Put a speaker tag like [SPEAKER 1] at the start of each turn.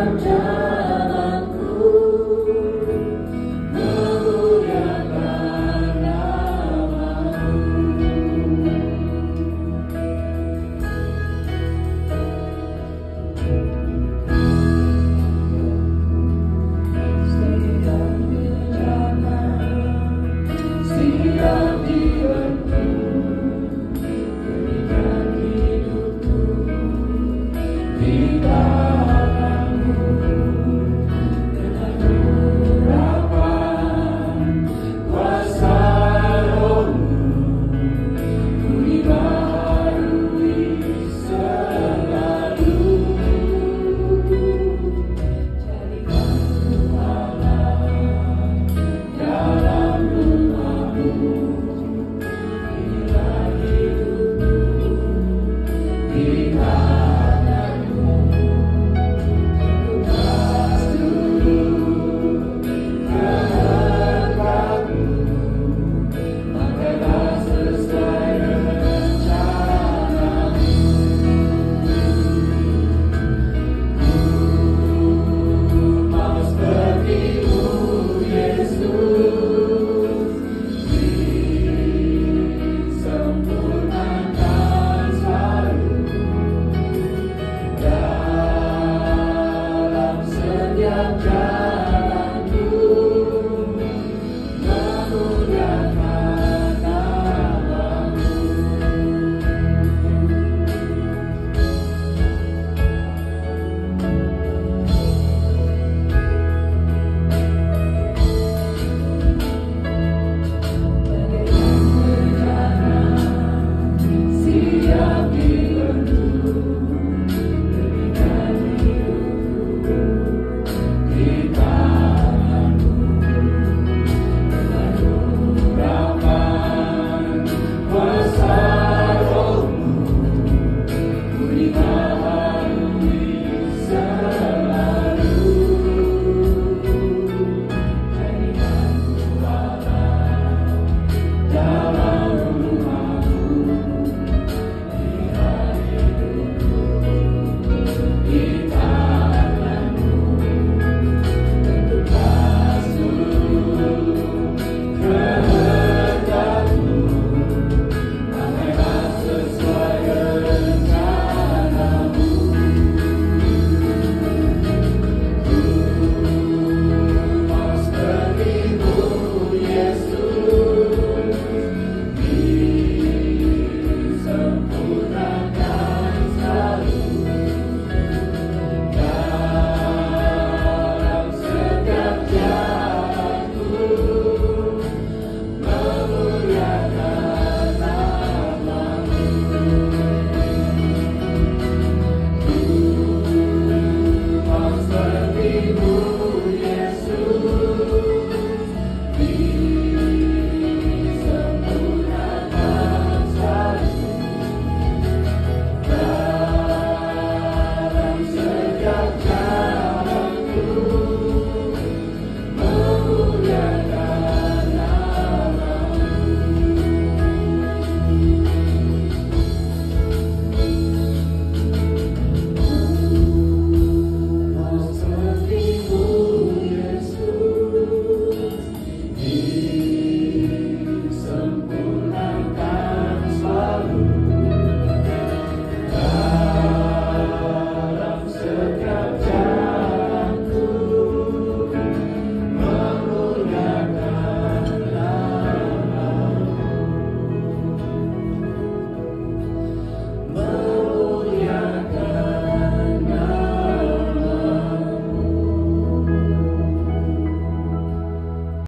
[SPEAKER 1] done.